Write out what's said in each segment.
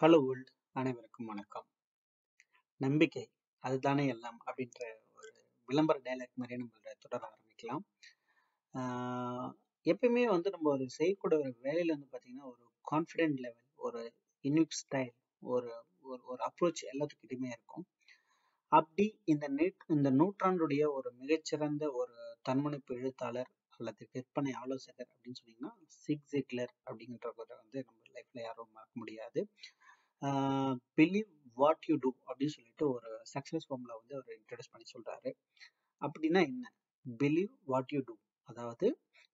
Hello world அனைவருக்கும் வணக்கம். நம்பிக்கை அதுதானே எல்லாம் அப்படின்ற ஒரு விளம்பர டைலாக் மாதிரியே நம்ம தொடர ஆரம்பிக்கலாம். ஆஹ் எப்பயுமே வந்து நம்ம ஒரு செய்யக்கூடிய ஒரு வேலையில வந்து பார்த்தீங்கன்னா ஒரு கான்ஃபிடென்ட் லெவல் ஒரு யூனிக் ஸ்டைல் ஒரு ஒரு ஒரு அப்ரோச் எல்லாத்துக்கிட்டையுமே இருக்கும். அப்படி இந்த நெட் இந்த நூற்றாண்டுடைய ஒரு மிகச்சிறந்த ஒரு தன்முனைப்பு எழுத்தாளர் அல்லது விற்பனை ஆலோசகர் அப்படின்னு சொன்னீங்கன்னா சிக் ஜிக்லர் அப்படின்றவரை வந்து நம்ம லைஃப்ல யாரும் மறக்க முடியாது. பிலீவ் வாட் யூ டூ அப்படின்னு சொல்லிட்டு ஒரு சக்சஸ் ஃபார்ம்ல வந்து அவர் இன்ட்ரடியூஸ் பண்ணி சொல்றாரு. அப்படின்னா என்ன? பிலீவ் வாட் யூ டூ அதாவது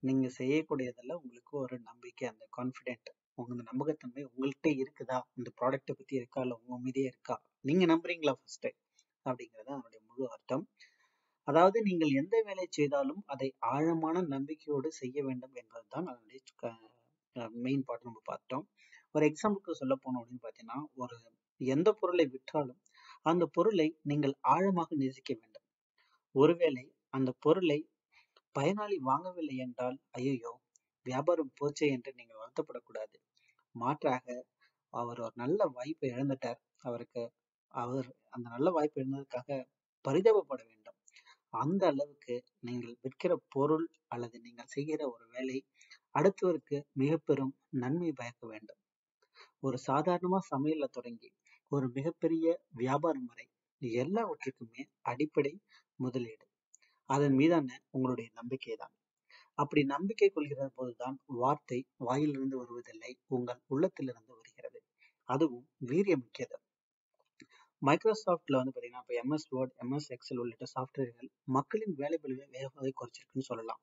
நீங்க செய்யக்கூடியதில் உங்களுக்கு ஒரு நம்பிக்கை அந்த கான்ஃபிடென்ட் உங்க அந்த நம்பகத்தன்மை உங்கள்கிட்ட இருக்குதா? இந்த ப்ராடக்ட்டை பத்தி இருக்கா? இல்லை உங்க மீதே இருக்கா? நீங்க நம்புறீங்களா ஃபர்ஸ்ட் அப்படிங்கிறது அதனுடைய முழு அர்த்தம். அதாவது நீங்கள் எந்த வேலை செய்தாலும் அதை ஆழமான நம்பிக்கையோடு செய்ய வேண்டும் என்பதுதான் அதனுடைய மெயின் பார்ட் நம்ம பார்த்தோம். ஒரு எக்ஸாம்பிளுக்கு சொல்ல போனோம் அப்படின்னு பார்த்தீங்கன்னா ஒரு எந்த பொருளை விற்றாலும் அந்த பொருளை நீங்கள் ஆழமாக நேசிக்க வேண்டும். ஒருவேளை அந்த பொருளை பயனாளி வாங்கவில்லை என்றால் ஐயோ வியாபாரம் போச்சே என்று நீங்கள் வருத்தப்படக்கூடாது. மாற்றாக அவர் ஒரு நல்ல வாய்ப்பை இழந்துட்டார். அவருக்கு அவர் அந்த நல்ல வாய்ப்பு இழந்ததுக்காக பரிதாபப்பட வேண்டும். அந்த அளவுக்கு நீங்கள் விற்கிற பொருள் அல்லது நீங்கள் செய்கிற ஒரு வேலை அடுத்தவருக்கு மிக பெரும் நன்மை பயக்க வேண்டும். ஒரு சாதாரணமா சமையல்ல தொடங்கி ஒரு மிகப்பெரிய வியாபாரம் வரை எல்லாவற்றுக்குமே அடிப்படை முதலீடு. அதன் மீதான உங்களுடைய நம்பிக்கை தான். அப்படி நம்பிக்கை கொள்கிற போதுதான் வார்த்தை வாயிலிருந்து வருவதில்லை உங்கள் உள்ளத்திலிருந்து வருகிறது. அதுவும் வீரியமிக்கது. மைக்ரோசாஃப்ட்ல வந்து பாத்தீங்கன்னா இப்போ எம்எஸ் வேர்ட் எம்எஸ் எக்ஸல் உள்ளிட்ட சாஃப்ட்வேர்கள் மக்களின் வேலைபளுவை வேகமாக குறைச்சிருக்குன்னு சொல்லலாம்.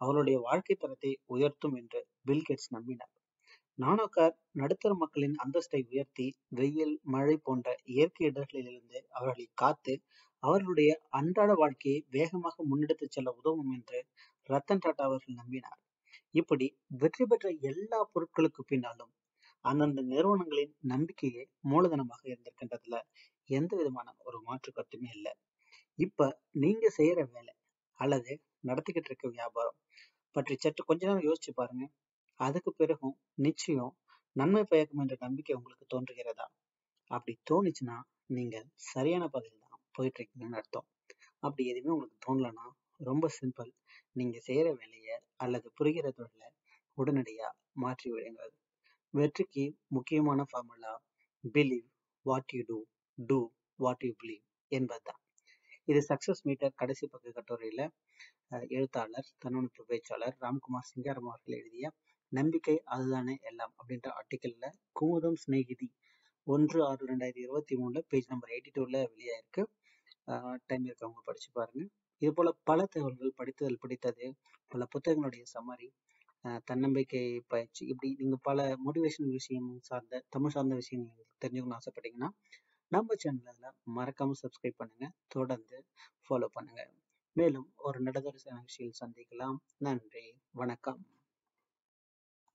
அவருடைய வாழ்க்கை தரத்தை உயர்த்தும் என்று பில்கேட்ஸ் நம்பினார். நானோ கார் நடுத்தர மக்களின் அந்தஸ்தை உயர்த்தி வெயில் மழை போன்ற இயற்கை இடர்களிலிருந்து அவர்களை காத்து அவர்களுடைய அன்றாட வாழ்க்கையை வேகமாக முன்னெடுத்து செல்ல உதவும் என்று ரத்தன் டாடா அவர்கள் நம்பினார். இப்படி வெற்றி பெற்ற எல்லா பொருட்களுக்கு பின்னாலும் அந்தந்த நிறுவனங்களின் நம்பிக்கையே மூலதனமாக இருந்திருக்கின்றதுல எந்த விதமான ஒரு மாற்று கருத்துமே இல்லை. இப்ப நீங்க செய்யற வேலை அல்லது நடத்திக்கிட்டு இருக்க வியாபாரம் பற்றி சற்று கொஞ்ச நேரம் யோசிச்சு பாருங்க. அதுக்கு பிறகும் நிச்சயம் நன்மை பயக்கும் என்ற நம்பிக்கை உங்களுக்கு தோன்றுகிறதா? அப்படி தோணுச்சுன்னா நீங்க சரியான பதில் தான் போயிட்டு இருக்கீங்கன்னு அர்த்தம். அப்படி எதுவுமே உங்களுக்கு தோணலன்னா ரொம்ப சிம்பிள் நீங்க செய்யற வேலையை அல்லது புரிகிற தொழிலை உடனடியா மாற்றி விடுங்கள். வெற்றிக்கு முக்கியமான formula believe what you do do what you believe என்பதுதான். இது சக்சஸ் மீட்டர் கடைசி பக்க கட்டுரையில எழுத்தாளர் தன்னுணர்வு பேச்சாளர் ராம்குமார் சிங்காரம் அவர்கள் எழுதிய நம்பிக்கை அதுதானே எல்லாம் அப்படின்ற ஆர்டிக்கல்ல குமுதம் சிநேகிதி ஒன்று ஆறு ரெண்டாயிரத்தி இருபத்தி மூணுல பேஜ் நம்பர் எயிட்டி டூல வெளியாயிருக்கு. டைம் இருக்கவங்க படிச்சு பாருங்க. இது போல பல தகவல்கள் படித்ததில் பிடித்தது. பல புத்தகங்களுடைய சம்மரி தன்னம்பிக்கை பயிற்சி இப்படி நீங்க பல மோட்டிவேஷனல் விஷயம் சார்ந்த தமிழ் சார்ந்த விஷயங்கள் தெரிஞ்சுக்கணும்னு ஆசைப்பட்டீங்கன்னா நம்ம சேனல்ல மறக்காம சப்ஸ்கிரைப் பண்ணுங்க. தொடர்ந்து ஃபாலோ பண்ணுங்க. மேலும் ஒரு நடதரிசன விஷயம் சந்திக்கலாம். நன்றி. வணக்கம்.